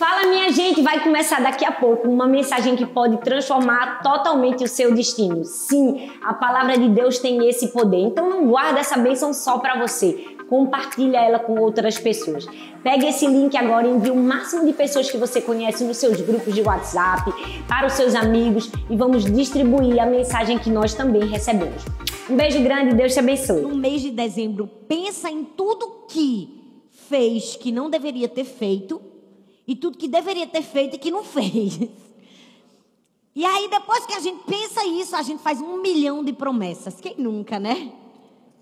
Fala, minha gente, vai começar daqui a pouco uma mensagem que pode transformar totalmente o seu destino. Sim, a palavra de Deus tem esse poder. Então não guarda essa bênção só para você. Compartilha ela com outras pessoas. Pegue esse link agora e envie o máximo de pessoas que você conhece nos seus grupos de WhatsApp, para os seus amigos e vamos distribuir a mensagem que nós também recebemos. Um beijo grande, Deus te abençoe. No mês de dezembro, pensa em tudo que fez que não deveria ter feito e tudo que deveria ter feito e que não fez. E aí, depois que a gente pensa isso, a gente faz um milhão de promessas. Quem nunca, né?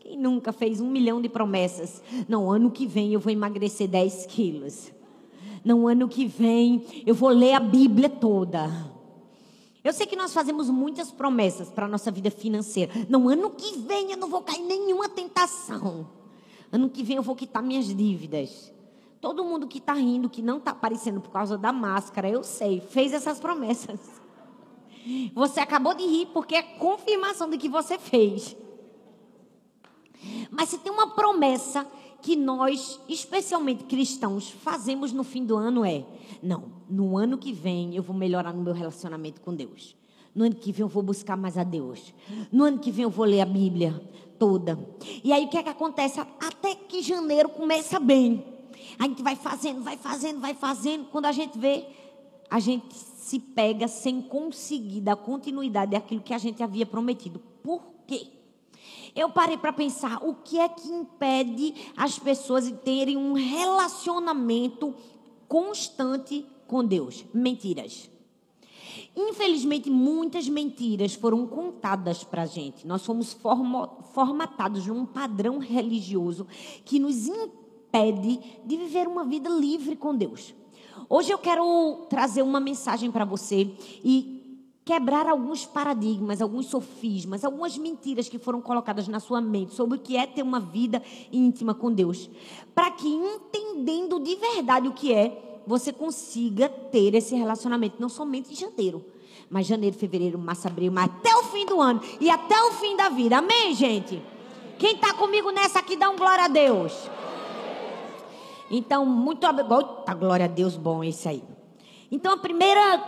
Quem nunca fez um milhão de promessas? Não, ano que vem eu vou emagrecer 10 quilos. Não, ano que vem eu vou ler a Bíblia toda. Eu sei que nós fazemos muitas promessas para a nossa vida financeira. Não, ano que vem eu não vou cair em nenhuma tentação. Ano que vem eu vou quitar minhas dívidas. Todo mundo que está rindo, que não está aparecendo por causa da máscara, eu sei, fez essas promessas. Você acabou de rir porque é confirmação de que você fez. Mas se tem uma promessa que nós, especialmente cristãos, fazemos no fim do ano é: não, no ano que vem eu vou melhorar no meu relacionamento com Deus. No ano que vem eu vou buscar mais a Deus. No ano que vem eu vou ler a Bíblia toda. E aí o que é que acontece? Até que janeiro começa bem. A gente vai fazendo, vai fazendo, vai fazendo. Quando a gente vê, a gente se pega sem conseguir dar continuidade àquilo que a gente havia prometido. Por quê? Eu parei para pensar o que é que impede as pessoas de terem um relacionamento constante com Deus. Mentiras. Infelizmente, muitas mentiras foram contadas para a gente. Nós fomos formatados num padrão religioso que nos impede impede de viver uma vida livre com Deus. Hoje eu quero trazer uma mensagem para você e quebrar alguns paradigmas, alguns sofismas, algumas mentiras que foram colocadas na sua mente sobre o que é ter uma vida íntima com Deus, para que entendendo de verdade o que é, você consiga ter esse relacionamento não somente em janeiro, mas janeiro, fevereiro, março, abril, mas até o fim do ano e até o fim da vida. Amém, gente? Quem está comigo nessa aqui dá um glória a Deus. Então, muito obrigado. glória a Deus, bom esse aí. Então, a primeira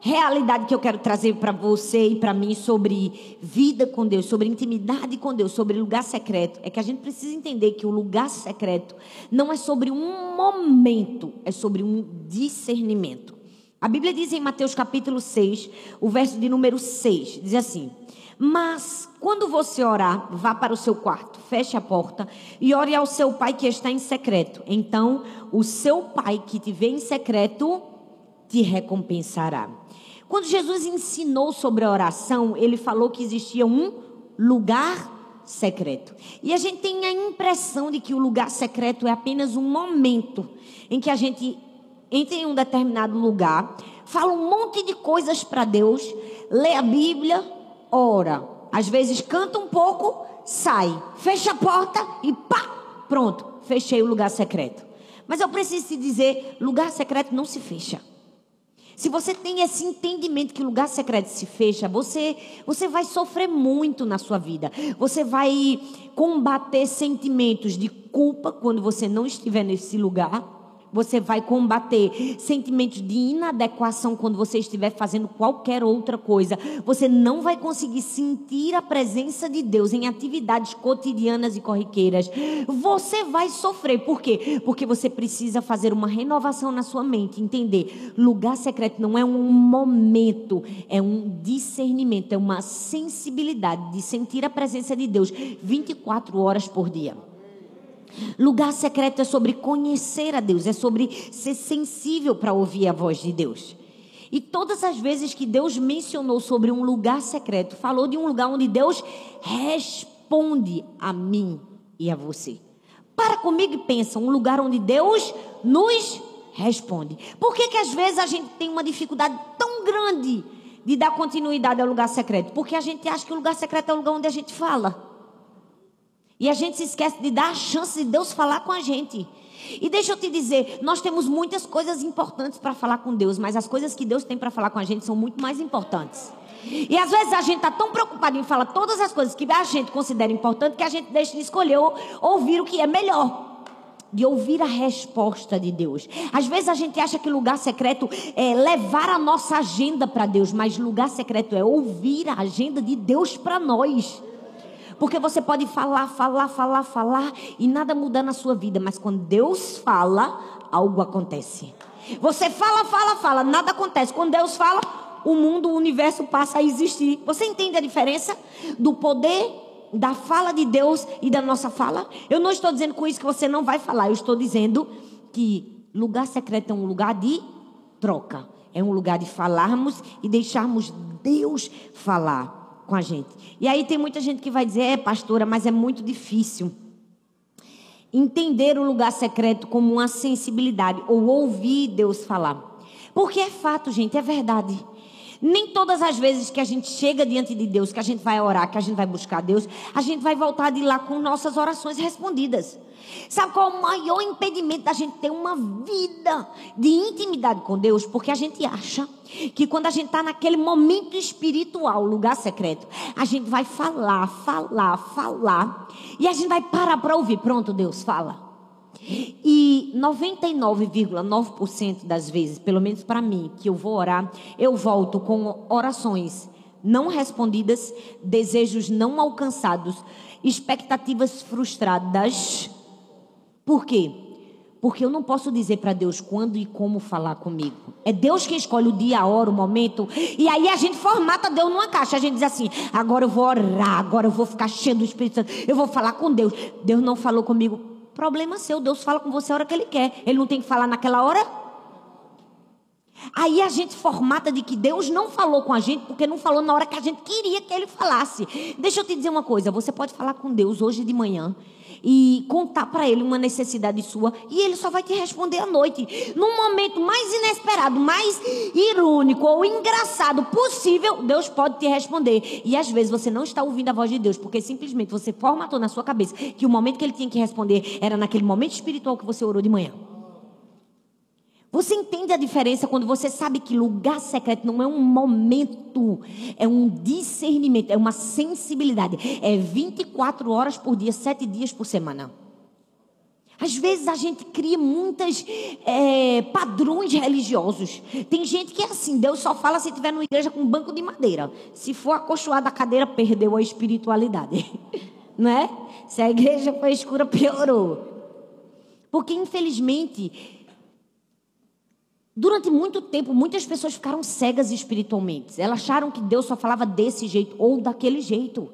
realidade que eu quero trazer para você e para mim sobre vida com Deus, sobre intimidade com Deus, sobre lugar secreto, é que a gente precisa entender que o lugar secreto não é sobre um momento, é sobre um discernimento. A Bíblia diz em Mateus capítulo 6, o verso de número 6, diz assim: mas quando você orar, vá para o seu quarto, feche a porta e ore ao seu pai que está em secreto. Então, o seu pai que te vê em secreto te recompensará. Quando Jesus ensinou sobre a oração, ele falou que existia um lugar secreto. E a gente tem a impressão de que o lugar secreto é apenas um momento em que a gente entra em um determinado lugar, fala um monte de coisas para Deus, lê a Bíblia, ora. Às vezes canta um pouco, sai, fecha a porta e pá, pronto, fechei o lugar secreto. Mas eu preciso te dizer, lugar secreto não se fecha. Se você tem esse entendimento que lugar secreto se fecha, você, você vai sofrer muito na sua vida. Você vai combater sentimentos de culpa quando você não estiver nesse lugar. Você vai combater sentimentos de inadequação quando você estiver fazendo qualquer outra coisa. Você não vai conseguir sentir a presença de Deus em atividades cotidianas e corriqueiras. Você vai sofrer. Por quê? Porque você precisa fazer uma renovação na sua mente. Entender: lugar secreto não é um momento, é um discernimento, é uma sensibilidade de sentir a presença de Deus 24 horas por dia. Lugar secreto é sobre conhecer a Deus, é sobre ser sensível para ouvir a voz de Deus. E todas as vezes que Deus mencionou sobre um lugar secreto, falou de um lugar onde Deus responde a mim e a você. Para comigo e pensa, um lugar onde Deus nos responde. Por que, que às vezes a gente tem uma dificuldade tão grande de dar continuidade ao lugar secreto? Porque a gente acha que o lugar secreto é o lugar onde a gente fala. E a gente se esquece de dar a chance de Deus falar com a gente. E deixa eu te dizer, nós temos muitas coisas importantes para falar com Deus, mas as coisas que Deus tem para falar com a gente são muito mais importantes. E às vezes a gente está tão preocupado em falar todas as coisas que a gente considera importante que a gente deixa de escolher ou, ouvir o que é melhor. de ouvir a resposta de Deus. Às vezes a gente acha que lugar secreto é levar a nossa agenda para Deus, mas lugar secreto é ouvir a agenda de Deus para nós. Porque você pode falar, falar, falar, falar e nada muda na sua vida, mas quando Deus fala, algo acontece. Você fala, fala, fala, nada acontece. Quando Deus fala, o mundo, o universo passa a existir. Você entende a diferença do poder da fala de Deus e da nossa fala. Eu não estou dizendo com isso que você não vai falar, eu estou dizendo que lugar secreto é um lugar de troca. É um lugar de falarmos e deixarmos Deus falar com a gente. E aí tem muita gente que vai dizer, é pastora, mas é muito difícil entender o lugar secreto como uma sensibilidade ou ouvir Deus falar. Porque é fato, gente, é verdade. Nem todas as vezes que a gente chega diante de Deus, que a gente vai orar, que a gente vai buscar Deus, a gente vai voltar de lá com nossas orações respondidas. Sabe qual é o maior impedimento da gente ter uma vida de intimidade com Deus? Porque a gente acha que quando a gente está naquele momento espiritual, lugar secreto, a gente vai falar, falar, falar, e a gente vai parar para ouvir. Pronto, Deus fala. E 99,9% das vezes, pelo menos para mim, que eu vou orar, eu volto com orações não respondidas, desejos não alcançados, expectativas frustradas. Por quê? Porque eu não posso dizer para Deus quando e como falar comigo. É Deus quem escolhe o dia, a hora, o momento. E aí a gente formata Deus numa caixa. A gente diz assim: agora eu vou orar, agora eu vou ficar cheio do Espírito Santo, eu vou falar com Deus. Deus não falou comigo Problema seu, Deus fala com você a hora que Ele quer. Ele não tem que falar naquela hora? Aí a gente formata de que Deus não falou com a gente porque não falou na hora que a gente queria que Ele falasse. Deixa eu te dizer uma coisa: você pode falar com Deus hoje de manhã e contar para ele uma necessidade sua e ele só vai te responder à noite. Num momento mais inesperado, mais irônico ou engraçado possível, Deus pode te responder. E às vezes você não está ouvindo a voz de Deus, porque simplesmente você formatou na sua cabeça que o momento que ele tinha que responder era naquele momento espiritual que você orou de manhã. Você entende a diferença quando você sabe que lugar secreto não é um momento, é um discernimento, é uma sensibilidade. É 24 horas por dia, 7 dias por semana. Às vezes a gente cria muitos é, padrões religiosos. Tem gente que é assim, Deus só fala se estiver numa igreja com um banco de madeira. Se for acolchoada a cadeira, perdeu a espiritualidade. Não é? Se a igreja foi escura, piorou. Porque infelizmente Durante muito tempo, muitas pessoas ficaram cegas espiritualmente. Elas acharam que Deus só falava desse jeito ou daquele jeito.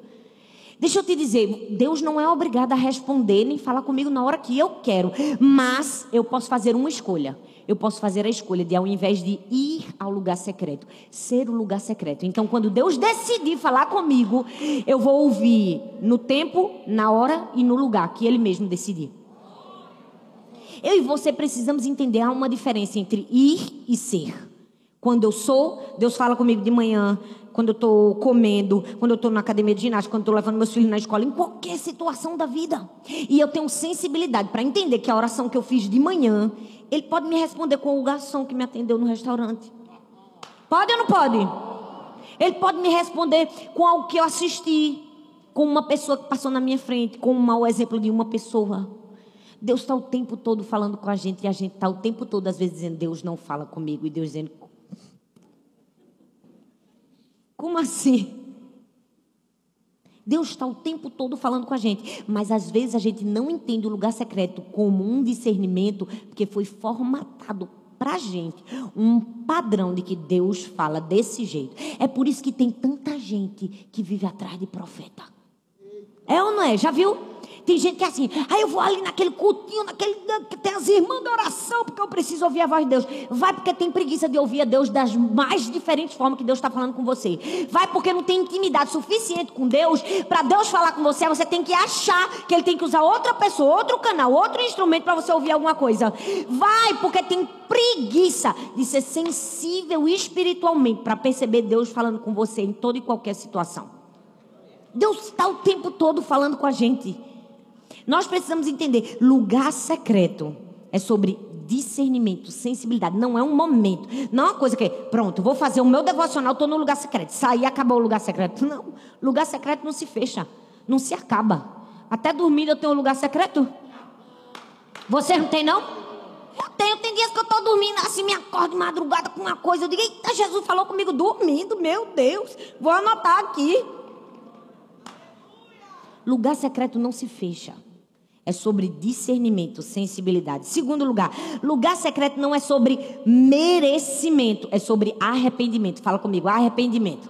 Deixa eu te dizer, Deus não é obrigado a responder nem falar comigo na hora que eu quero, mas eu posso fazer uma escolha. Eu posso fazer a escolha de, ao invés de ir ao lugar secreto, ser o lugar secreto. Então, quando Deus decidir falar comigo, eu vou ouvir no tempo, na hora e no lugar que Ele mesmo decidir. Eu e você precisamos entender há uma diferença entre ir e ser. Quando eu sou, Deus fala comigo de manhã, quando eu estou comendo, quando eu estou na academia de ginástica, quando eu estou levando meus filhos na escola, em qualquer situação da vida. E eu tenho sensibilidade para entender que a oração que eu fiz de manhã, Ele pode me responder com o garçom que me atendeu no restaurante. Pode ou não pode? Ele pode me responder com algo que eu assisti, com uma pessoa que passou na minha frente, com um mau exemplo de uma pessoa. Deus está o tempo todo falando com a gente e a gente está o tempo todo, às vezes, dizendo: Deus não fala comigo. E Deus dizendo: Como assim? Deus está o tempo todo falando com a gente, mas às vezes a gente não entende o lugar secreto como um discernimento, porque foi formatado para a gente um padrão de que Deus fala desse jeito. É por isso que tem tanta gente que vive atrás de profeta. É ou não é? Já viu? Tem gente que é assim, aí ah, eu vou ali naquele cultinho, naquele que tem as irmãs da oração, porque eu preciso ouvir a voz de Deus. Vai porque tem preguiça de ouvir a Deus das mais diferentes formas que Deus está falando com você. Vai porque não tem intimidade suficiente com Deus para Deus falar com você. Você tem que achar que Ele tem que usar outra pessoa, outro canal, outro instrumento para você ouvir alguma coisa. Vai porque tem preguiça de ser sensível espiritualmente para perceber Deus falando com você em toda e qualquer situação. Deus está o tempo todo falando com a gente. Nós precisamos entender: lugar secreto é sobre discernimento, sensibilidade. Não é um momento. Não é uma coisa que, pronto, vou fazer o meu devocional, estou no lugar secreto. Saí, acabou o lugar secreto. Não. Lugar secreto não se fecha. Não se acaba. Até dormir eu tenho um lugar secreto? Você não tem, não? Eu tenho. Tem dias que eu estou dormindo assim, me acordo de madrugada com uma coisa. Eu digo, eita, Jesus falou comigo dormindo, meu Deus. Vou anotar aqui. Lugar secreto não se fecha. É sobre discernimento, sensibilidade. Segundo lugar, lugar secreto não é sobre merecimento, é sobre arrependimento. Fala comigo, arrependimento.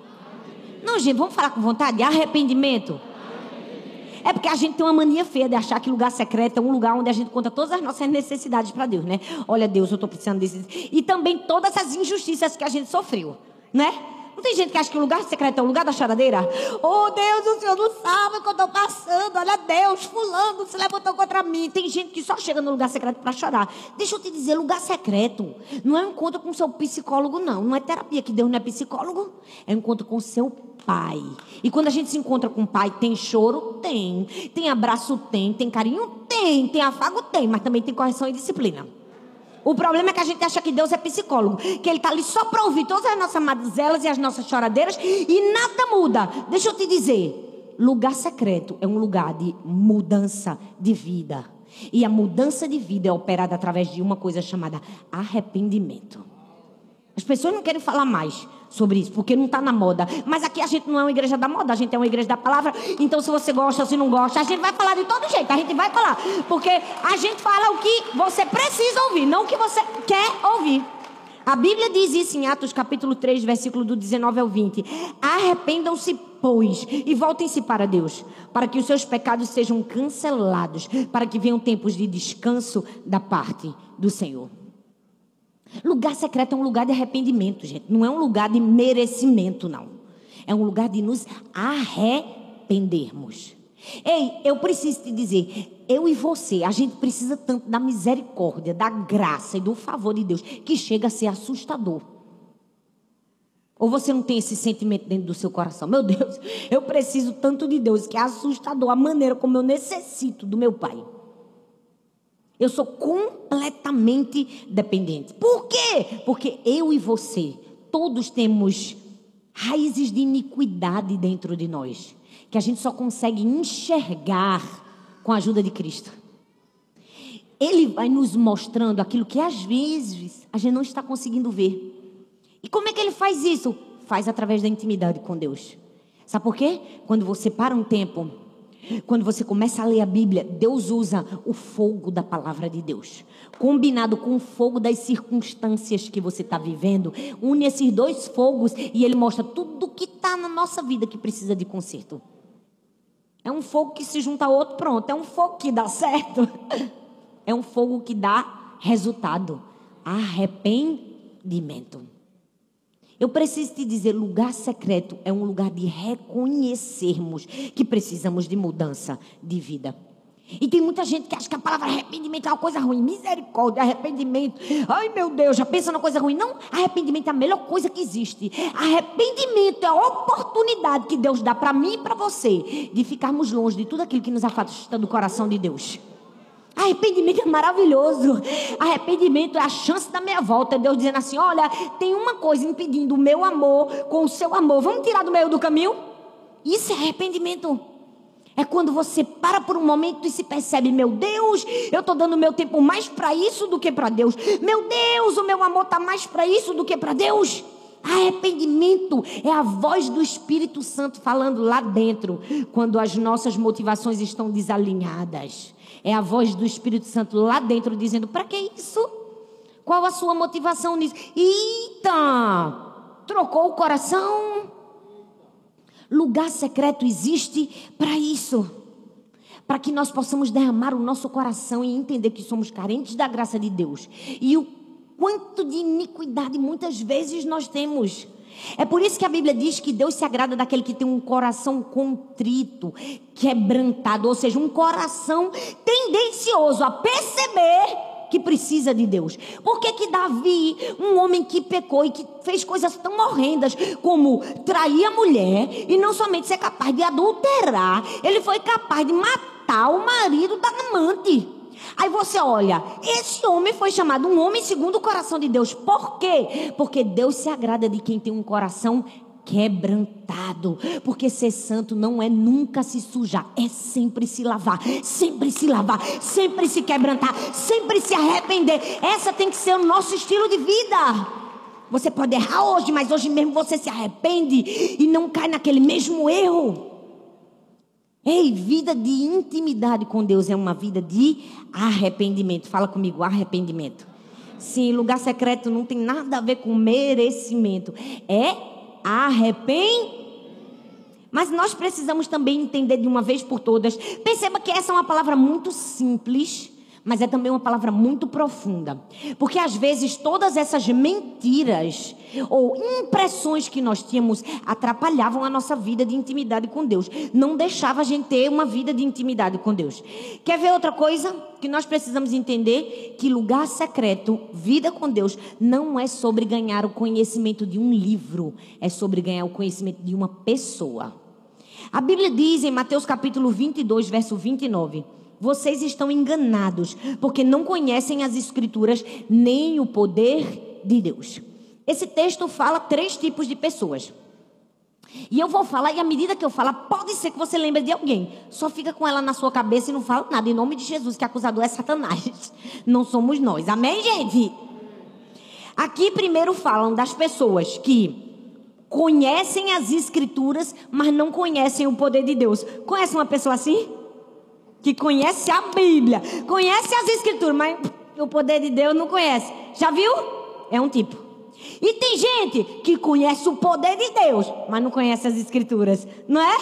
Não, gente, vamos falar com vontade? Arrependimento. É porque a gente tem uma mania feia de achar que lugar secreto é um lugar onde a gente conta todas as nossas necessidades para Deus, né? Olha, Deus, eu estou precisando disso. E também todas as injustiças que a gente sofreu, né? Não tem gente que acha que o lugar secreto é o lugar da choradeira? Oh Deus, o Senhor não sabe o que eu estou passando. Olha Deus, fulano se levantou contra mim. Tem gente que só chega no lugar secreto para chorar. Deixa eu te dizer, lugar secreto não é um encontro com seu psicólogo, não. Não é terapia, que Deus não é psicólogo. É um encontro com seu pai. E quando a gente se encontra com o pai, tem choro? Tem. Tem abraço? Tem. Tem carinho? Tem. Tem afago? Tem. Mas também tem correção e disciplina. O problema é que a gente acha que Deus é psicólogo, que Ele está ali só para ouvir todas as nossas mazelas e as nossas choradeiras e nada muda. Deixa eu te dizer: lugar secreto é um lugar de mudança de vida. E a mudança de vida é operada através de uma coisa chamada arrependimento. As pessoas não querem falar mais sobre isso, porque não está na moda. Mas aqui a gente não é uma igreja da moda, a gente é uma igreja da palavra. Então, se você gosta ou se não gosta, a gente vai falar de todo jeito. A gente vai falar. Porque a gente fala o que você precisa ouvir, não o que você quer ouvir. A Bíblia diz isso em Atos capítulo 3, versículo do 19 ao 20. Arrependam-se, pois, e voltem-se para Deus, para que os seus pecados sejam cancelados, para que venham tempos de descanso da parte do Senhor. Lugar secreto é um lugar de arrependimento, gente. Não é um lugar de merecimento, não. É um lugar de nos arrependermos. Ei, eu preciso te dizer, eu e você, a gente precisa tanto da misericórdia, da graça e do favor de Deus, que chega a ser assustador. Ou você não tem esse sentimento dentro do seu coração? Meu Deus, eu preciso tanto de Deus que é assustador a maneira como eu necessito do meu Pai. Eu sou completamente dependente. Por quê? Porque eu e você, todos temos raízes de iniquidade dentro de nós, que a gente só consegue enxergar com a ajuda de Cristo. Ele vai nos mostrando aquilo que às vezes a gente não está conseguindo ver. E como é que ele faz isso? Faz através da intimidade com Deus. Sabe por quê? Quando você para um tempo quando você começa a ler a Bíblia, Deus usa o fogo da palavra de Deus, combinado com o fogo das circunstâncias que você está vivendo, une esses dois fogos e ele mostra tudo que está na nossa vida que precisa de conserto. É um fogo que se junta a outro, pronto. É um fogo que dá certo. É um fogo que dá resultado. Arrependimento. Eu preciso te dizer, lugar secreto é um lugar de reconhecermos que precisamos de mudança de vida. E tem muita gente que acha que a palavra arrependimento é uma coisa ruim. Misericórdia, arrependimento. Ai, meu Deus, já pensa numa coisa ruim. Não, arrependimento é a melhor coisa que existe. Arrependimento é a oportunidade que Deus dá para mim e para você de ficarmos longe de tudo aquilo que nos afasta do coração de Deus. Arrependimento é maravilhoso. Arrependimento é a chance da minha volta. Deus dizendo assim: olha, tem uma coisa impedindo o meu amor com o seu amor. Vamos tirar do meio do caminho? Isso é arrependimento. É quando você para por um momento e se percebe: meu Deus, eu estou dando meu tempo mais para isso do que para Deus. Meu Deus, o meu amor está mais para isso do que para Deus. Arrependimento é a voz do Espírito Santo falando lá dentro, quando as nossas motivações estão desalinhadas. É a voz do Espírito Santo lá dentro dizendo: para que isso? Qual a sua motivação nisso? Eita! Trocou o coração? Lugar secreto existe para isso. Para que nós possamos derramar o nosso coração e entender que somos carentes da graça de Deus. E o quanto de iniquidade muitas vezes nós temos. É por isso que a Bíblia diz que Deus se agrada daquele que tem um coração contrito, quebrantado, ou seja, um coração tendencioso a perceber que precisa de Deus. Por que que Davi, um homem que pecou e que fez coisas tão horrendas como trair a mulher e não somente ser capaz de adulterar, ele foi capaz de matar o marido da amante. Aí você olha, esse homem foi chamado um homem segundo o coração de Deus. Por quê? Porque Deus se agrada de quem tem um coração quebrantado. Porque ser santo não é nunca se sujar, é sempre se lavar, sempre se lavar, sempre se quebrantar, sempre se arrepender. Essa tem que ser o nosso estilo de vida. Você pode errar hoje, mas hoje mesmo você se arrepende e não cai naquele mesmo erro. Ei, vida de intimidade com Deus é uma vida de arrependimento. Fala comigo, arrependimento. Sim, lugar secreto não tem nada a ver com merecimento. É arrependimento. Mas nós precisamos também entender de uma vez por todas. Perceba que essa é uma palavra muito simples mas é também uma palavra muito profunda. Porque às vezes todas essas mentiras ou impressões que nós tínhamos atrapalhavam a nossa vida de intimidade com Deus. Não deixava a gente ter uma vida de intimidade com Deus. Quer ver outra coisa que nós precisamos entender? Que lugar secreto, vida com Deus, não é sobre ganhar o conhecimento de um livro, é sobre ganhar o conhecimento de uma pessoa. A Bíblia diz em Mateus capítulo 22, verso 29 vocês estão enganados, porque não conhecem as Escrituras nem o poder de Deus. Esse texto fala três tipos de pessoas. E eu vou falar, e à medida que eu falar, pode ser que você lembre de alguém. Só fica com ela na sua cabeça e não fala nada. Em nome de Jesus, que acusador é Satanás. Não somos nós. Amém, gente? Aqui primeiro falam das pessoas que conhecem as escrituras, mas não conhecem o poder de Deus. Conhece uma pessoa assim? Que conhece a Bíblia, conhece as Escrituras, mas o poder de Deus não conhece. Já viu? É um tipo. E tem gente que conhece o poder de Deus, mas não conhece as Escrituras, não é?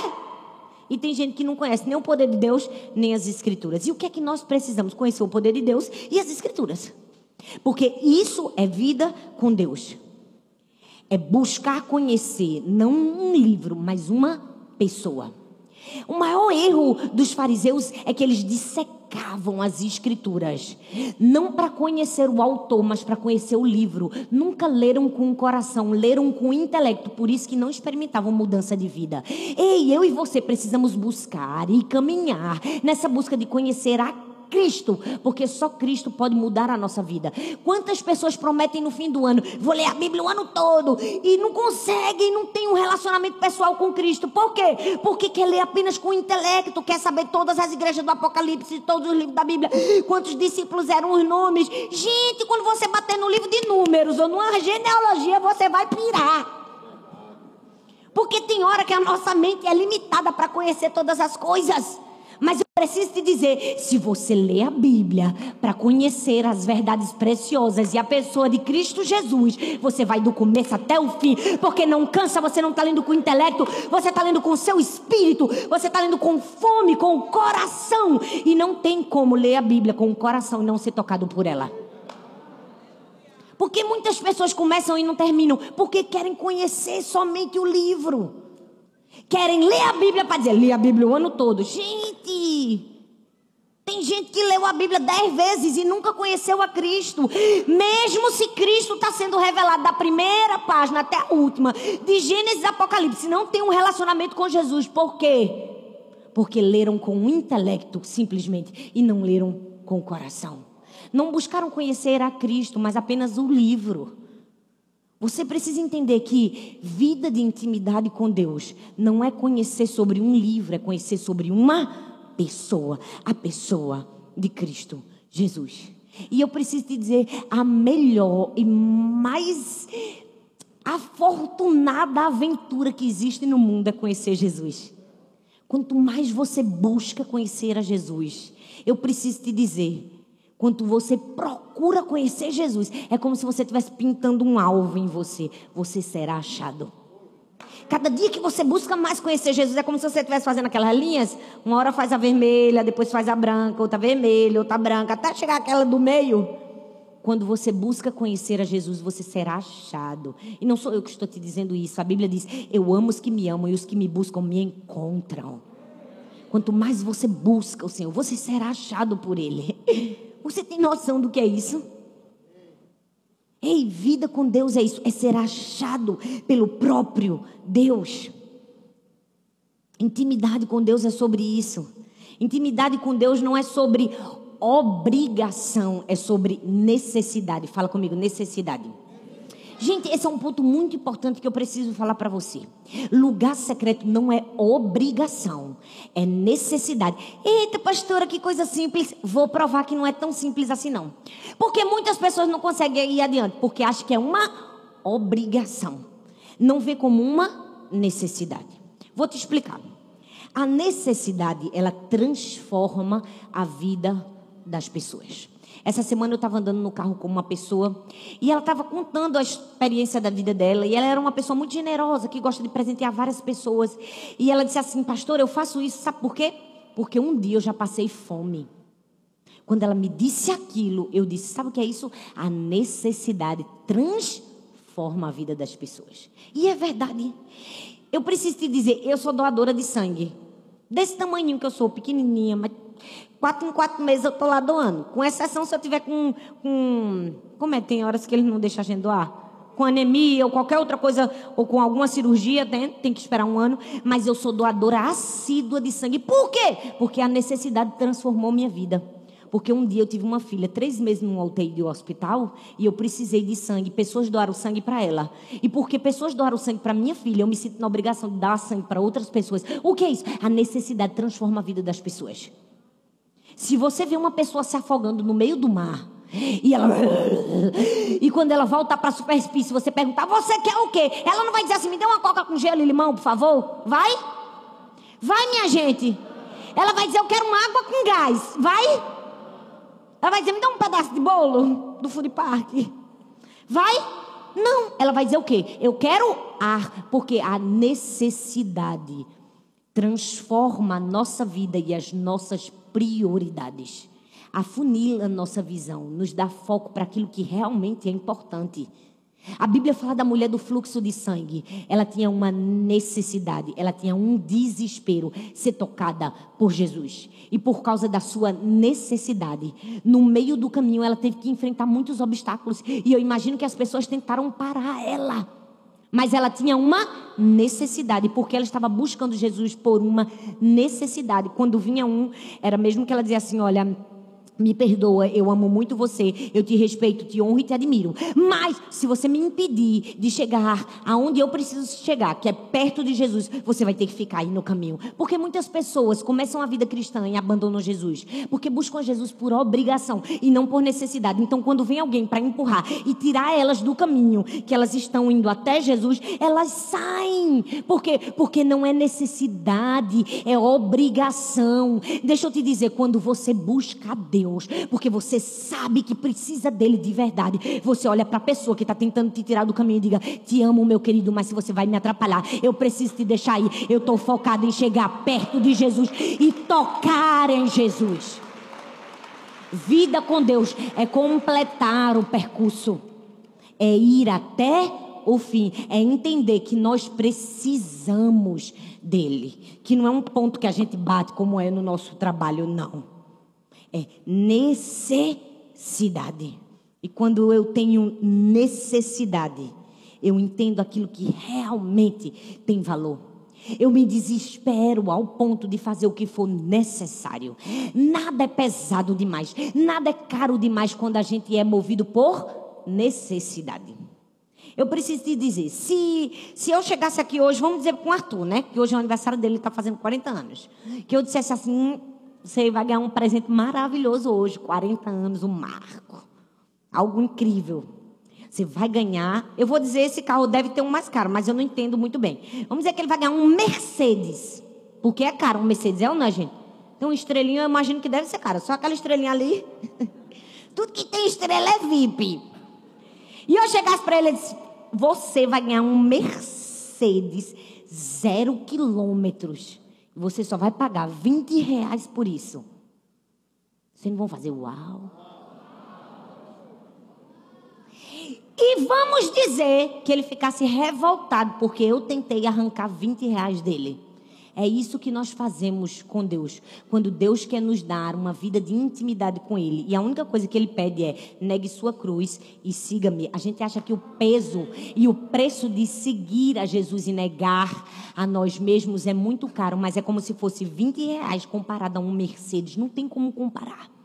E tem gente que não conhece nem o poder de Deus, nem as Escrituras. E o que é que nós precisamos? Conhecer o poder de Deus e as Escrituras. Porque isso é vida com Deus. É buscar conhecer, não um livro, mas uma pessoa. O maior erro dos fariseus é que eles dissecavam as escrituras, não para conhecer o autor, mas para conhecer o livro. Nunca leram com o coração, leram com o intelecto, por isso que não experimentavam mudança de vida. Ei, eu e você precisamos buscar e caminhar nessa busca de conhecer a Cristo, porque só Cristo pode mudar a nossa vida. Quantas pessoas prometem no fim do ano, vou ler a Bíblia o ano todo, e não conseguem, não tem um relacionamento pessoal com Cristo. Por quê? Porque quer ler apenas com o intelecto, quer saber todas as igrejas do Apocalipse, todos os livros da Bíblia, quantos discípulos eram os nomes. Gente, quando você bater no livro de números ou numa genealogia, você vai pirar. Porque tem hora que a nossa mente é limitada para conhecer todas as coisas. Mas eu preciso te dizer: se você lê a Bíblia para conhecer as verdades preciosas e a pessoa de Cristo Jesus, você vai do começo até o fim, porque não cansa, você não está lendo com o intelecto, você está lendo com o seu espírito, você está lendo com fome, com o coração. E não tem como ler a Bíblia com o coração e não ser tocado por ela. Porque muitas pessoas começam e não terminam, porque querem conhecer somente o livro. Querem ler a Bíblia para dizer, li a Bíblia o ano todo. Gente, tem gente que leu a Bíblia dez vezes e nunca conheceu a Cristo. Mesmo se Cristo está sendo revelado da primeira página até a última, de Gênesis a Apocalipse, não tem um relacionamento com Jesus. Por quê? Porque leram com o intelecto, simplesmente, e não leram com o coração. Não buscaram conhecer a Cristo, mas apenas o livro. Você precisa entender que vida de intimidade com Deus não é conhecer sobre um livro, é conhecer sobre uma pessoa, a pessoa de Cristo Jesus. E eu preciso te dizer, a melhor e mais afortunada aventura que existe no mundo é conhecer Jesus. Quanto mais você busca conhecer a Jesus, eu preciso te dizer, quando você procura conhecer Jesus, é como se você estivesse pintando um alvo em você. Você será achado. Cada dia que você busca mais conhecer Jesus, é como se você estivesse fazendo aquelas linhas. Uma hora faz a vermelha, depois faz a branca, outra vermelha, outra branca, até chegar aquela do meio. Quando você busca conhecer a Jesus, você será achado. E não sou eu que estou te dizendo isso. A Bíblia diz: Eu amo os que me amam e os que me buscam me encontram. Quanto mais você busca o Senhor, você será achado por Ele. Você tem noção do que é isso? Ei, vida com Deus é isso, é ser achado pelo próprio Deus. Intimidade com Deus é sobre isso. Intimidade com Deus não é sobre obrigação, é sobre necessidade. Fala comigo, necessidade. Gente, esse é um ponto muito importante que eu preciso falar para você. Lugar secreto não é obrigação, é necessidade. Eita, pastora, que coisa simples. Vou provar que não é tão simples assim, não. Porque muitas pessoas não conseguem ir adiante, porque acham que é uma obrigação. Não vê como uma necessidade. Vou te explicar. A necessidade, ela transforma a vida das pessoas. Essa semana eu estava andando no carro com uma pessoa e ela estava contando a experiência da vida dela. E ela era uma pessoa muito generosa, que gosta de presentear várias pessoas. E ela disse assim: Pastor, eu faço isso, sabe por quê? Porque um dia eu já passei fome. Quando ela me disse aquilo, eu disse: Sabe o que é isso? A necessidade transforma a vida das pessoas. E é verdade. Eu preciso te dizer: eu sou doadora de sangue. Desse tamanho que eu sou, pequenininha, mas Quatro em quatro meses eu estou lá doando. Com exceção se eu tiver com, com. Como é? Tem horas que eles não deixam a gente doar? Com anemia ou qualquer outra coisa, ou com alguma cirurgia, tem, tem que esperar um ano. Mas eu sou doadora assídua de sangue. Por quê? Porque a necessidade transformou minha vida. Porque um dia eu tive uma filha, três meses num UTI do hospital, e eu precisei de sangue. Pessoas doaram sangue para ela. E porque pessoas doaram sangue para minha filha, eu me sinto na obrigação de dar sangue para outras pessoas. O que é isso? A necessidade transforma a vida das pessoas. Se você vê uma pessoa se afogando no meio do mar, e ela. E quando ela volta para a superfície, você perguntar, você quer o quê? Ela não vai dizer assim, me dê uma coca com gelo e limão, por favor? Vai? Vai, minha gente. Ela vai dizer, eu quero uma água com gás. Vai? Ela vai dizer, me dá um pedaço de bolo do food park. Vai? Não. Ela vai dizer o quê? Eu quero ar, porque a necessidade transforma a nossa vida e as nossas prioridades. Afunila nossa visão, nos dá foco para aquilo que realmente é importante. A Bíblia fala da mulher do fluxo de sangue. Ela tinha uma necessidade, ela tinha um desespero ser tocada por Jesus. E por causa da sua necessidade, no meio do caminho ela teve que enfrentar muitos obstáculos. E eu imagino que as pessoas tentaram parar ela. Mas ela tinha uma necessidade, porque ela estava buscando Jesus por uma necessidade. Quando vinha um, era mesmo que ela dizia assim: Olha, me perdoa, eu amo muito você, eu te respeito, te honro e te admiro. Mas se você me impedir de chegar aonde eu preciso chegar, que é perto de Jesus, você vai ter que ficar aí no caminho. Porque muitas pessoas começam a vida cristã e abandonam Jesus, porque buscam Jesus por obrigação e não por necessidade. Então, quando vem alguém para empurrar e tirar elas do caminho que elas estão indo até Jesus, elas saem. Por quê? Porque não é necessidade, é obrigação. Deixa eu te dizer, quando você busca Deus, Deus, porque você sabe que precisa dele de verdade. Você olha para a pessoa que está tentando te tirar do caminho e diga: Te amo, meu querido, mas se você vai me atrapalhar, eu preciso te deixar aí. Eu estou focado em chegar perto de Jesus e tocar em Jesus. Vida com Deus é completar o percurso, é ir até o fim, é entender que nós precisamos dele, que não é um ponto que a gente bate como é no nosso trabalho, não é necessidade. E quando eu tenho necessidade, eu entendo aquilo que realmente tem valor. Eu me desespero ao ponto de fazer o que for necessário. Nada é pesado demais, nada é caro demais quando a gente é movido por necessidade. Eu preciso te dizer, se, se eu chegasse aqui hoje, vamos dizer com o Arthur, né? Que hoje é o aniversário dele, ele está fazendo 40 anos. Que eu dissesse assim, hum, você vai ganhar um presente maravilhoso hoje, 40 anos, um marco. Algo incrível. Você vai ganhar. Eu vou dizer, esse carro deve ter um mais caro, mas eu não entendo muito bem. Vamos dizer que ele vai ganhar um Mercedes. Porque é caro um Mercedes, é ou não, é, gente? Tem uma estrelinha, eu imagino que deve ser caro. Só aquela estrelinha ali. Tudo que tem estrela é VIP. E eu chegasse para ele e disse: Você vai ganhar um Mercedes zero quilômetros. Você só vai pagar 20 reais por isso. Vocês não vão fazer uau? E vamos dizer que ele ficasse revoltado porque eu tentei arrancar 20 reais dele. É isso que nós fazemos com Deus. Quando Deus quer nos dar uma vida de intimidade com Ele. E a única coisa que Ele pede é: negue sua cruz e siga-me. A gente acha que o peso e o preço de seguir a Jesus e negar a nós mesmos é muito caro, mas é como se fosse 20 reais comparado a um Mercedes. Não tem como comparar.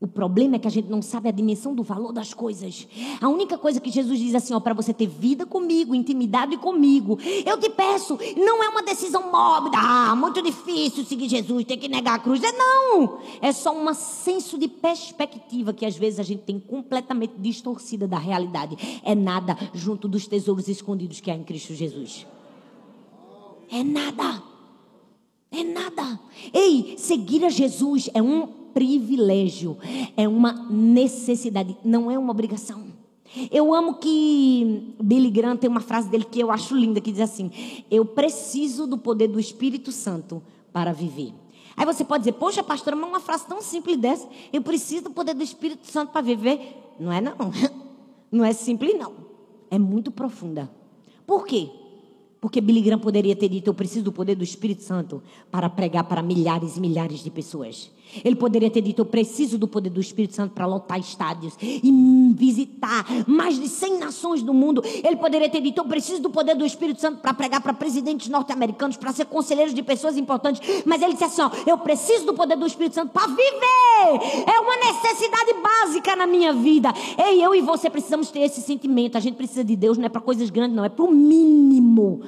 O problema é que a gente não sabe a dimensão do valor das coisas. A única coisa que Jesus diz assim, ó, para você ter vida comigo, intimidade comigo, eu te peço, não é uma decisão mórbida, ah, muito difícil seguir Jesus, tem que negar a cruz. É não! É só um senso de perspectiva que às vezes a gente tem completamente distorcida da realidade. É nada junto dos tesouros escondidos que há em Cristo Jesus. É nada. É nada. Ei, seguir a Jesus é um privilégio, é uma necessidade, não é uma obrigação. Eu amo que Billy Graham tem uma frase dele que eu acho linda, que diz assim: Eu preciso do poder do Espírito Santo para viver. Aí você pode dizer, poxa, pastora, mas uma frase tão simples dessa, eu preciso do poder do Espírito Santo para viver. Não é não. Não é simples não. É muito profunda. Por quê? Porque Billy Graham poderia ter dito: Eu preciso do poder do Espírito Santo para pregar para milhares e milhares de pessoas. Ele poderia ter dito: Eu preciso do poder do Espírito Santo para lotar estádios e visitar mais de 100 nações do mundo. Ele poderia ter dito: Eu preciso do poder do Espírito Santo para pregar para presidentes norte-americanos, para ser conselheiro de pessoas importantes. Mas ele disse assim: ó, Eu preciso do poder do Espírito Santo para viver. É uma necessidade básica na minha vida. Ei, eu e você precisamos ter esse sentimento. A gente precisa de Deus, não é para coisas grandes, não, é para o mínimo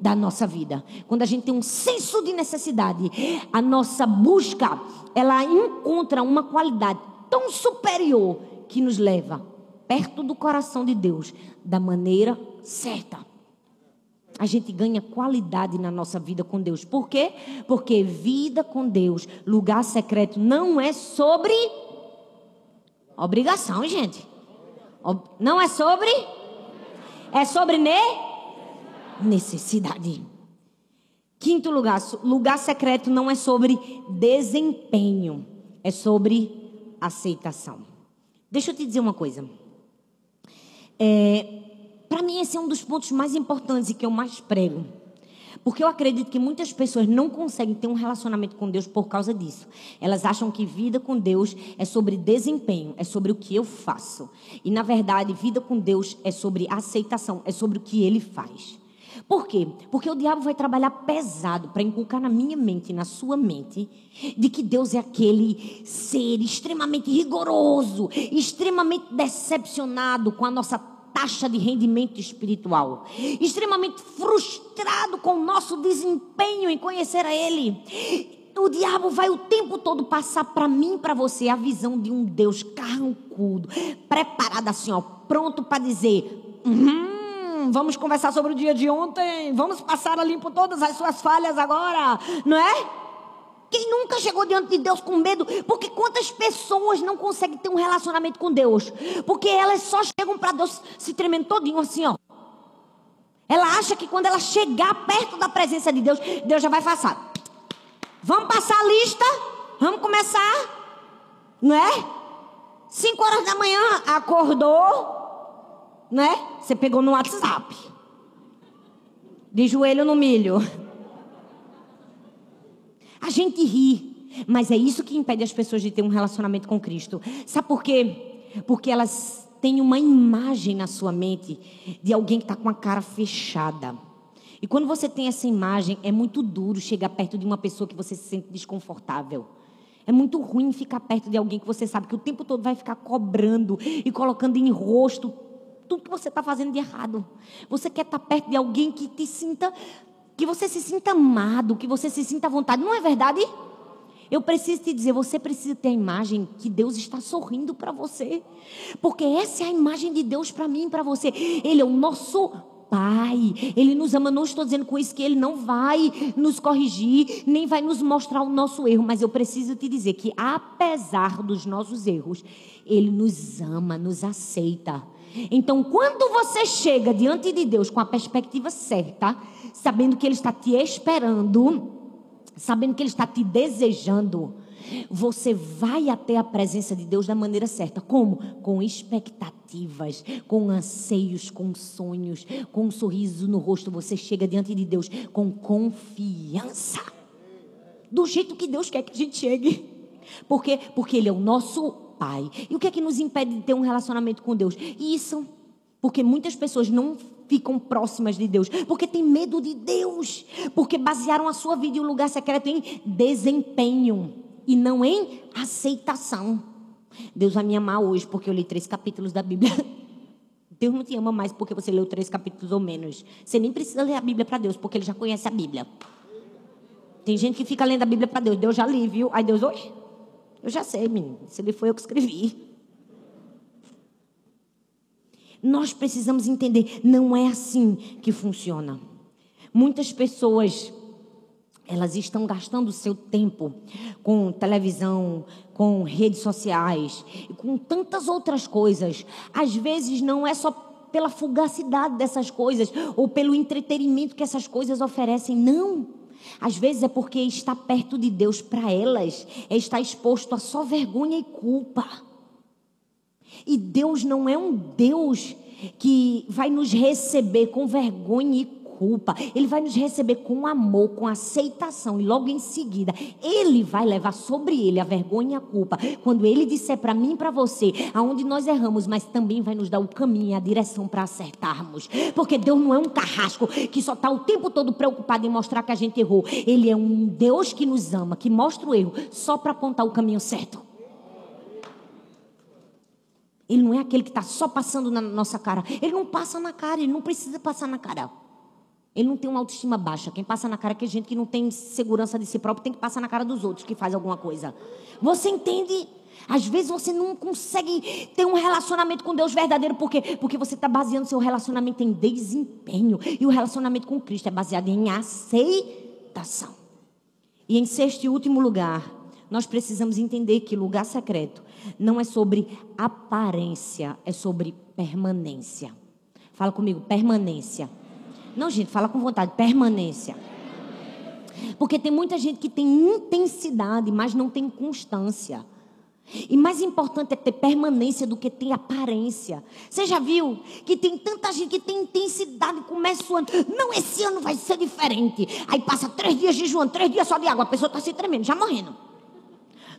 da nossa vida. Quando a gente tem um senso de necessidade, a nossa busca, ela encontra uma qualidade tão superior que nos leva perto do coração de Deus da maneira certa. A gente ganha qualidade na nossa vida com Deus. Por quê? Porque vida com Deus, lugar secreto, não é sobre obrigação, gente. Não é sobre. É sobre ne necessidade. Quinto lugar, lugar secreto não é sobre desempenho, é sobre aceitação. Deixa eu te dizer uma coisa. É, Para mim, esse é um dos pontos mais importantes e que eu mais prego. Porque eu acredito que muitas pessoas não conseguem ter um relacionamento com Deus por causa disso. Elas acham que vida com Deus é sobre desempenho, é sobre o que eu faço. E na verdade, vida com Deus é sobre aceitação, é sobre o que ele faz. Por quê? Porque o diabo vai trabalhar pesado para inculcar na minha mente na sua mente de que Deus é aquele ser extremamente rigoroso, extremamente decepcionado com a nossa taxa de rendimento espiritual, extremamente frustrado com o nosso desempenho em conhecer a Ele. O diabo vai o tempo todo passar para mim, para você, a visão de um Deus carrancudo, preparado assim, ó, pronto para dizer. Uhum, vamos conversar sobre o dia de ontem, vamos passar a limpo todas as suas falhas agora, não é? Quem nunca chegou diante de Deus com medo? Porque quantas pessoas não conseguem ter um relacionamento com Deus? Porque elas só chegam para Deus se tremendo todinho assim, ó. Ela acha que quando ela chegar perto da presença de Deus, Deus já vai passar. Vamos passar a lista? Vamos começar? Não é? Cinco horas da manhã, acordou, né? Você pegou no WhatsApp. De joelho no milho. A gente ri, mas é isso que impede as pessoas de ter um relacionamento com Cristo. Sabe por quê? Porque elas têm uma imagem na sua mente de alguém que está com a cara fechada. E quando você tem essa imagem, é muito duro chegar perto de uma pessoa que você se sente desconfortável. É muito ruim ficar perto de alguém que você sabe que o tempo todo vai ficar cobrando e colocando em rosto tudo que você está fazendo de errado. Você quer estar tá perto de alguém que te sinta, que você se sinta amado, que você se sinta à vontade. Não é verdade? Eu preciso te dizer, você precisa ter a imagem que Deus está sorrindo para você. Porque essa é a imagem de Deus para mim e para você. Ele é o nosso Pai. Ele nos ama. Não estou dizendo com isso que Ele não vai nos corrigir, nem vai nos mostrar o nosso erro. Mas eu preciso te dizer que, apesar dos nossos erros, Ele nos ama, nos aceita. Então, quando você chega diante de Deus com a perspectiva certa, sabendo que Ele está te esperando, sabendo que Ele está te desejando, você vai até a presença de Deus da maneira certa. Como? Com expectativas, com anseios, com sonhos, com um sorriso no rosto. Você chega diante de Deus com confiança. Do jeito que Deus quer que a gente chegue. Por quê? Porque Ele é o nosso Pai. E o que é que nos impede de ter um relacionamento com Deus? Isso. Porque muitas pessoas não ficam próximas de Deus, porque têm medo de Deus, porque basearam a sua vida e o lugar secreto em desempenho e não em aceitação. Deus vai me amar hoje porque eu li três capítulos da Bíblia. Deus não te ama mais porque você leu três capítulos ou menos. Você nem precisa ler a Bíblia para Deus, porque Ele já conhece a Bíblia. Tem gente que fica lendo a Bíblia para Deus. Deus já li, viu? Aí Deus, oi, eu já sei, menino. Se ele foi eu que escrevi. Nós precisamos entender, não é assim que funciona. Muitas pessoas elas estão gastando seu tempo com televisão, com redes sociais, com tantas outras coisas. Às vezes não é só pela fugacidade dessas coisas ou pelo entretenimento que essas coisas oferecem, não. Às vezes é porque estar perto de Deus para elas é estar exposto a só vergonha e culpa. E Deus não é um Deus que vai nos receber com vergonha e culpa, Ele vai nos receber com amor, com aceitação, e logo em seguida, Ele vai levar sobre Ele a vergonha e a culpa. Quando Ele disser para mim e para você aonde nós erramos, mas também vai nos dar o caminho, a direção para acertarmos. Porque Deus não é um carrasco que só está o tempo todo preocupado em mostrar que a gente errou. Ele é um Deus que nos ama, que mostra o erro só para apontar o caminho certo. Ele não é aquele que está só passando na nossa cara. Ele não passa na cara, ele não precisa passar na cara. Ele não tem uma autoestima baixa. Quem passa na cara é que gente que não tem segurança de si próprio tem que passar na cara dos outros que faz alguma coisa. Você entende? Às vezes você não consegue ter um relacionamento com Deus verdadeiro, por quê? Porque você está baseando seu relacionamento em desempenho. E o relacionamento com Cristo é baseado em aceitação. E em sexto e último lugar, nós precisamos entender que lugar secreto não é sobre aparência, é sobre permanência. Fala comigo, permanência. Não, gente, fala com vontade. Permanência. Porque tem muita gente que tem intensidade, mas não tem constância. E mais importante é ter permanência do que ter aparência. Você já viu que tem tanta gente que tem intensidade, começa o ano. Não, esse ano vai ser diferente. Aí passa três dias de João, três dias só de água. A pessoa está se tremendo, já morrendo.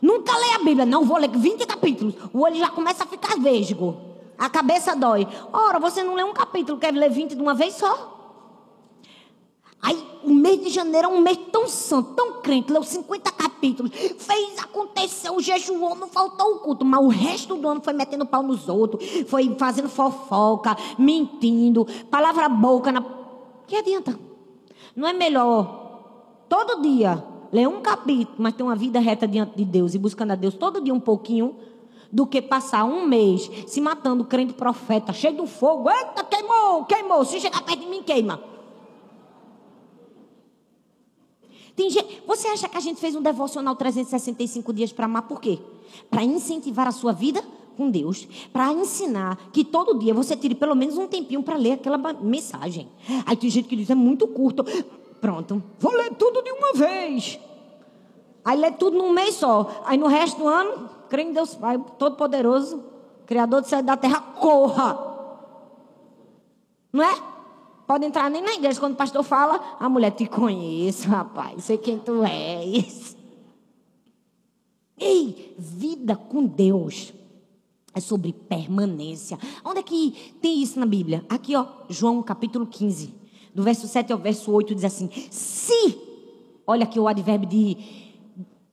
Nunca lê a Bíblia. Não, vou ler 20 capítulos. O olho já começa a ficar vesgo. A cabeça dói. Ora, você não lê um capítulo, quer ler 20 de uma vez só? Aí, o mês de janeiro é um mês tão santo, tão crente, leu 50 capítulos, fez, aconteceu, jejuou, não faltou o culto, mas o resto do ano foi metendo pau nos outros, foi fazendo fofoca, mentindo, palavra boca na. Que adianta? Não é melhor todo dia ler um capítulo, mas ter uma vida reta diante de Deus e buscando a Deus todo dia um pouquinho, do que passar um mês se matando crente profeta, cheio do fogo. Eita, queimou, queimou. Se chegar perto de mim, queima. Tem gente, você acha que a gente fez um devocional 365 dias para amar por quê? Para incentivar a sua vida com Deus, para ensinar que todo dia você tire pelo menos um tempinho para ler aquela mensagem. Aí tem gente que diz é muito curto. Pronto, vou ler tudo de uma vez. Aí lê tudo num mês só. Aí no resto do ano, crê em Deus Pai Todo-Poderoso, Criador do céu e da terra, corra. Não é? Pode entrar nem na igreja. Quando o pastor fala, a mulher te conhece, rapaz, sei quem tu és. Ei, vida com Deus é sobre permanência. Onde é que tem isso na Bíblia? Aqui, ó, João capítulo 15, do verso 7 ao verso 8, diz assim: Se, olha aqui o advérbio de.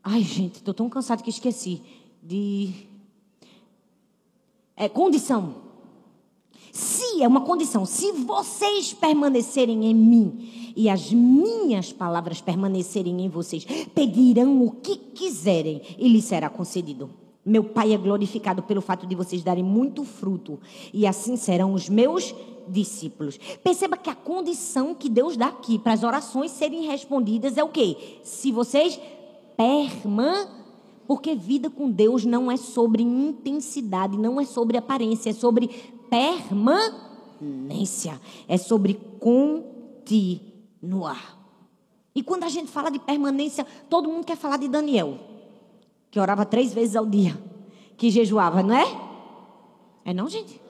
Ai, gente, estou tão cansado que esqueci. De. É, condição. É uma condição, se vocês permanecerem em mim e as minhas palavras permanecerem em vocês, pedirão o que quiserem e lhes será concedido. Meu Pai é glorificado pelo fato de vocês darem muito fruto, e assim serão os meus discípulos. Perceba que a condição que Deus dá aqui para as orações serem respondidas é o quê? Se vocês permanecerem porque vida com Deus não é sobre intensidade, não é sobre aparência, é sobre permanência, é sobre continuar. E quando a gente fala de permanência, todo mundo quer falar de Daniel, que orava três vezes ao dia, que jejuava, não é? É não, gente?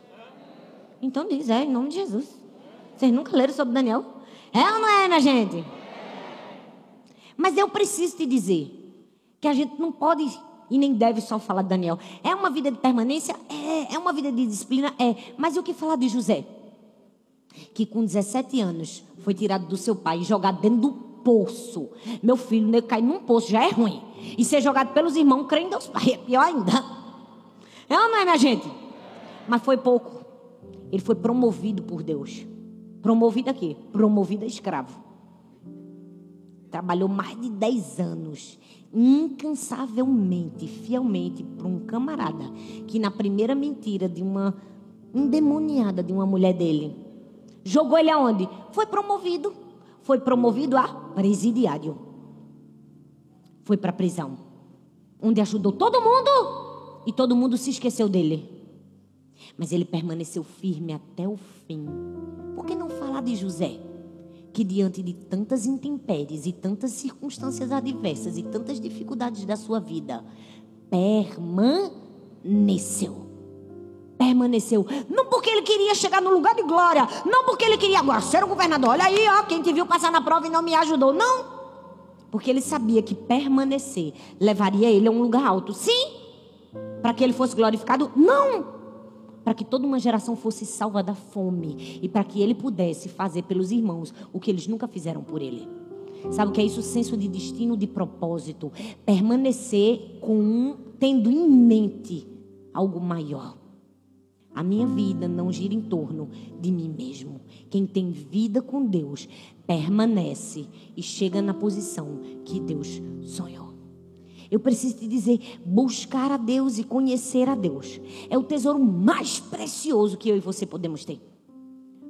Então diz, é, em nome de Jesus. Vocês nunca leram sobre Daniel? É ou não é, minha gente? Mas eu preciso te dizer que a gente não pode e nem deve só falar de Daniel. É uma vida de permanência? É. É uma vida de disciplina? É. Mas e o que falar de José? Que com 17 anos foi tirado do seu pai e jogado dentro do poço. Meu filho, cair num poço já é ruim. E ser jogado pelos irmãos, crê em Deus Pai, é pior ainda. É ou não é, minha gente? Mas foi pouco. Ele foi promovido por Deus. Promovido aqui? Promovido a escravo. Trabalhou mais de 10 anos, incansavelmente, fielmente, para um camarada que, na primeira mentira de uma endemoniada de uma mulher dele, jogou ele aonde? Foi promovido. Foi promovido a presidiário. Foi para a prisão, onde ajudou todo mundo e todo mundo se esqueceu dele. Mas ele permaneceu firme até o fim. Por que não falar de José? Que diante de tantas intempéries e tantas circunstâncias adversas e tantas dificuldades da sua vida, permaneceu. Permaneceu. Não porque ele queria chegar no lugar de glória. Não porque ele queria agora ser o governador. Olha aí, ó, quem te viu passar na prova e não me ajudou. Não. Porque ele sabia que permanecer levaria ele a um lugar alto. Sim. Para que ele fosse glorificado? Não para que toda uma geração fosse salva da fome e para que ele pudesse fazer pelos irmãos o que eles nunca fizeram por ele. Sabe o que é isso? Senso de destino, de propósito, permanecer com um, tendo em mente algo maior. A minha vida não gira em torno de mim mesmo. Quem tem vida com Deus permanece e chega na posição que Deus sonhou. Eu preciso te dizer: buscar a Deus e conhecer a Deus é o tesouro mais precioso que eu e você podemos ter.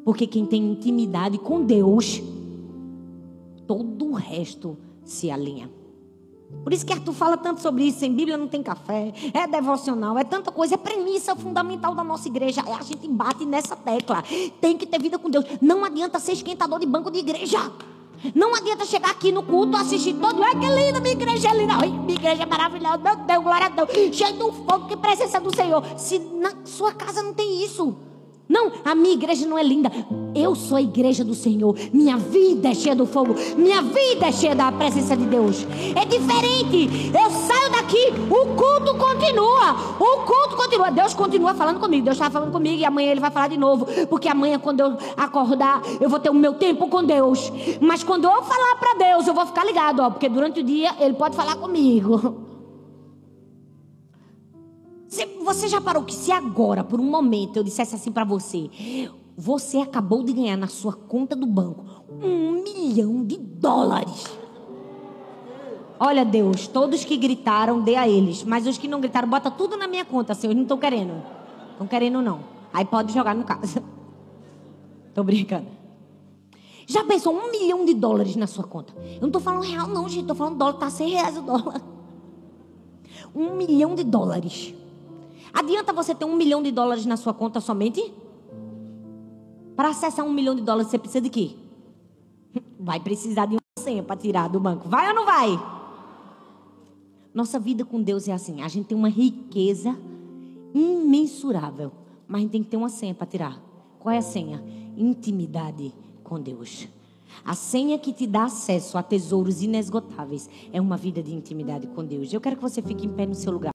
Porque quem tem intimidade com Deus, todo o resto se alinha. Por isso que Arthur fala tanto sobre isso. Sem Bíblia não tem café, é devocional, é tanta coisa, é premissa fundamental da nossa igreja. A gente bate nessa tecla. Tem que ter vida com Deus. Não adianta ser esquentador de banco de igreja. Não adianta chegar aqui no culto, assistir todo. Ai, que linda, minha igreja é linda. Ai, minha igreja é maravilhosa. Meu Deus, glória a Deus. Cheio do fogo, que presença do Senhor. Se na sua casa não tem isso. Não, a minha igreja não é linda. Eu sou a igreja do Senhor. Minha vida é cheia do fogo. Minha vida é cheia da presença de Deus. É diferente. Eu saio daqui, o culto continua. O culto continua. Deus continua falando comigo. Deus está falando comigo e amanhã ele vai falar de novo. Porque amanhã, quando eu acordar, eu vou ter o meu tempo com Deus. Mas quando eu falar para Deus, eu vou ficar ligado, ó, porque durante o dia ele pode falar comigo. Você já parou que se agora, por um momento, eu dissesse assim para você: você acabou de ganhar na sua conta do banco um milhão de dólares. Olha, Deus, todos que gritaram, dê a eles. Mas os que não gritaram, bota tudo na minha conta, Senhor. Não estão querendo. Estão querendo, não. Aí pode jogar no caso. Tô brincando. Já pensou um milhão de dólares na sua conta? Eu não tô falando real, não, gente. Tô falando dólar. Tá 100 reais o dólar. Um milhão de dólares. Adianta você ter um milhão de dólares na sua conta somente? Para acessar um milhão de dólares, você precisa de quê? Vai precisar de uma senha para tirar do banco. Vai ou não vai? Nossa vida com Deus é assim. A gente tem uma riqueza imensurável. Mas a gente tem que ter uma senha para tirar. Qual é a senha? Intimidade com Deus. A senha que te dá acesso a tesouros inesgotáveis é uma vida de intimidade com Deus. Eu quero que você fique em pé no seu lugar.